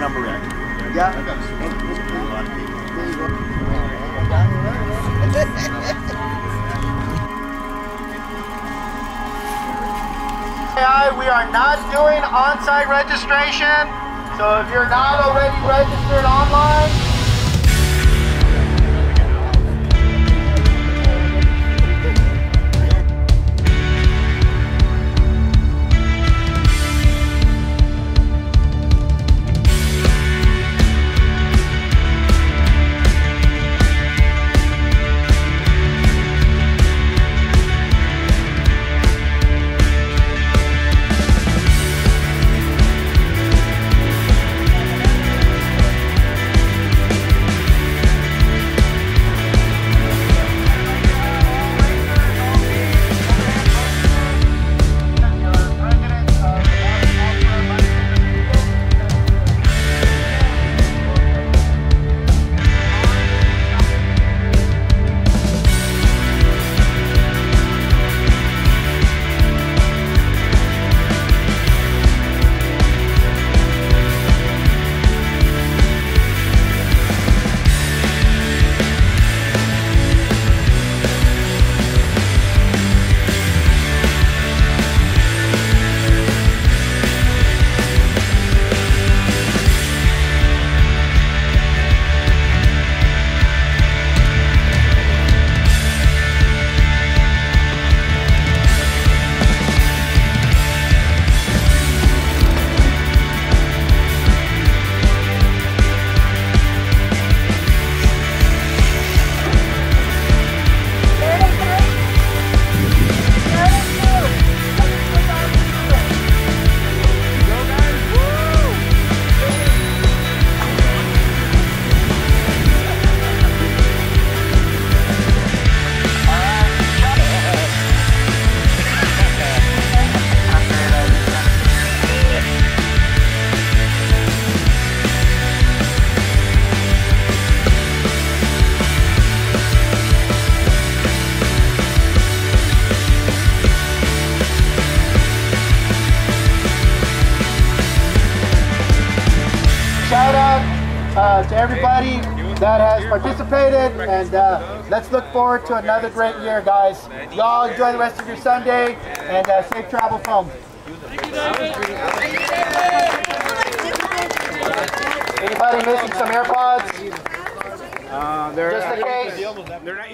Number. Yeah. We are not doing on-site registration, so if you're not already registered online, shout out uh, to everybody that has participated and uh, let's look forward to another great year guys. Y'all enjoy the rest of your sunday and uh, safe travel home. Anybody missing some airpods? Uh, they're, just in case. They're not.